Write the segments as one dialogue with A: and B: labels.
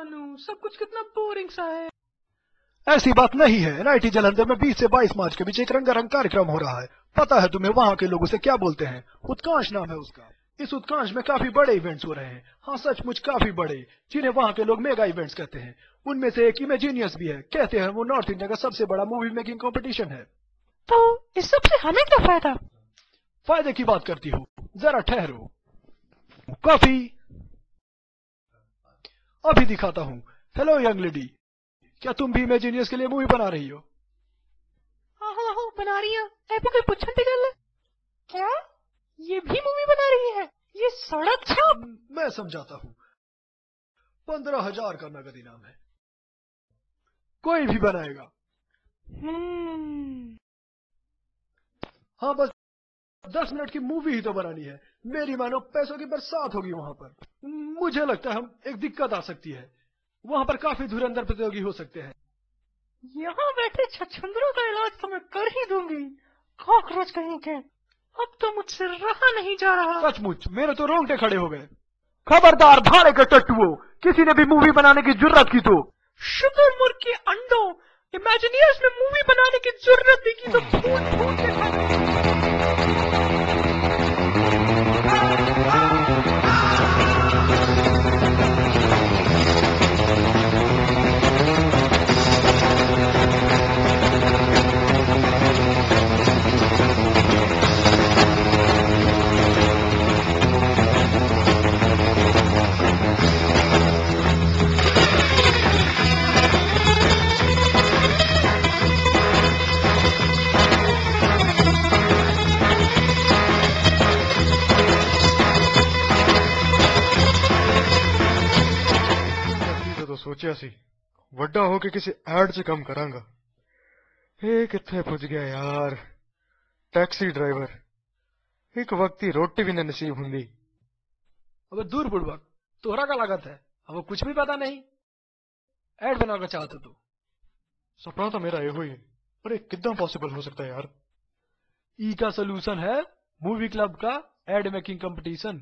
A: जानू सब कुछ कितना बोरिंग सा है।
B: ऐसी बात नहीं है। एनआईटी जलंधर में 20 से 22 मार्च के बीच एक रंगारंग कार्यक्रम हो रहा है। पता है तुम्हें वहाँ के लोगों से क्या बोलते हैं? उत्कांश नाम है उसका। इस उत्कांश में काफ़ी बड़े इवेंट्स हो रहे हैं। हाँ सचमुच काफ़ी बड़े जिन्हें वहाँ के लोग मेगा इवेंट्स कहते हैं। उनमें से एक इमेजीनियस भी है। कहते हैं वो नॉर्थ इंडिया का सबसे बड़ा मूवी मेकिंग कंपटीशन है।
A: तो इस सबसे हमें क्या फ़ायदा?
B: फ़ायदे की बात करती हूँ। जरा ठहरो। कॉफ़ी। अभी दिखाता हूँ। हेलो यंग लेडी क्या तुम भी इमेजीनियस के लिए मूवी बना रही हो?
A: आहो आहो बना रही है। कोई पूछन की गल क्या? ये भी मूवी बना रही है? ये सड़क छाप।
B: मैं समझाता हूँ। पंद्रह हज़ार का नगद इनाम है। कोई भी बनाएगा।
A: हम्म
B: हाँ बस दस मिनट की मूवी ही तो बनानी है। मेरी मानो पैसों की बरसात होगी वहाँ पर। मुझे लगता है हम एक दिक्कत आ सकती है। वहाँ पर काफ़ी धुरंधर प्रतियोगी हो सकते हैं।
A: यहाँ बैठे छछंदरों का इलाज तो मैं कर ही दूँगी। कॉकरोच कहीं के। अब तो मुझसे रहा नहीं जा रहा।
B: सचमुच मेरे तो रोंगटे खड़े हो गए। खबरदार भाड़े के टट्टुओ किसी ने भी मूवी बनाने की ज़रूरत की तो।
A: शुगर मुर्ग के अंडों इमेजिनियर्स में मूवी बनाने की ज़रूरत दिखी तो फूट फूट के
C: ਸੋਚਿਆ ਸੀ ਵੱਡਾ ਹੋ ਕੇ ਕਿਸੇ ਐਡ 'ਚ ਕੰਮ ਕਰਾਂਗਾ ਇਹ ਕਿੱਥੇ ਪੁੱਜ ਗਿਆ ਯਾਰ ਟੈਕਸੀ ਡਰਾਈਵਰ ਇੱਕ ਵਕਤ ਦੀ ਰੋਟੀ ਵੀ ਨਾ ਨਸੀਬ ਹੁੰਦੀ
B: अबे दूर बुड़बक तोहरा का लागत है अब वो कुछ भी पता नहीं एड बनाना चाहते तू
C: ਸੁਪਨਾ ਤਾਂ ਮੇਰਾ ਇਹੋ ਹੀ ਹੈ ਪਰ ਇਹ ਕਿੱਦਾਂ ਪੋਸੀਬਲ ਹੋ ਸਕਦਾ ਹੈ ਯਾਰ
B: ई का सोल्यूशन है मूवी क्लब का एड मेकिंग कंपटीशन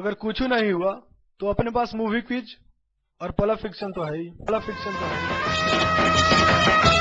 B: अगर कुछ नहीं हुआ तो अपने पास मूवी क्विज और पला फिक्शन तो है ही पला फिक्शन तो है ही।